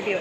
review.